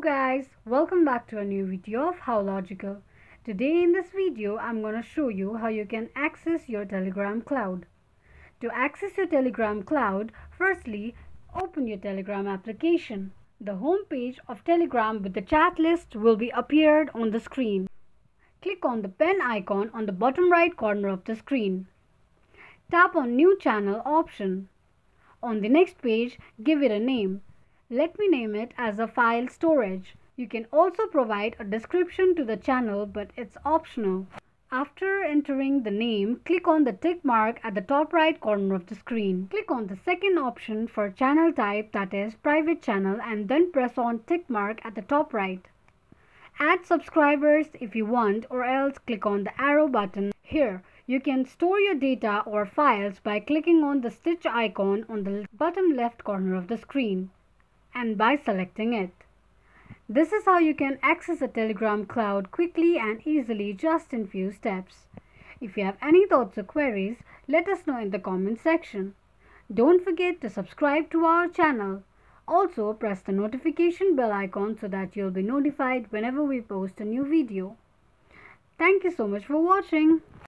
guys, welcome back to a new video of How Logical. Today in this video, I'm going to show you how you can access your Telegram cloud. To access your Telegram cloud, firstly, open your Telegram application. The home page of Telegram with the chat list will be appeared on the screen. Click on the pen icon on the bottom right corner of the screen. Tap on New Channel option. On the next page, give it a name. Let me name it as a file storage. You can also provide a description to the channel but it's optional. After entering the name, click on the tick mark at the top right corner of the screen. Click on the second option for channel type that is private channel and then press on tick mark at the top right. Add subscribers if you want or else click on the arrow button. Here, you can store your data or files by clicking on the stitch icon on the bottom left corner of the screen and by selecting it. This is how you can access a Telegram cloud quickly and easily just in few steps. If you have any thoughts or queries, let us know in the comment section. Don't forget to subscribe to our channel. Also press the notification bell icon so that you'll be notified whenever we post a new video. Thank you so much for watching.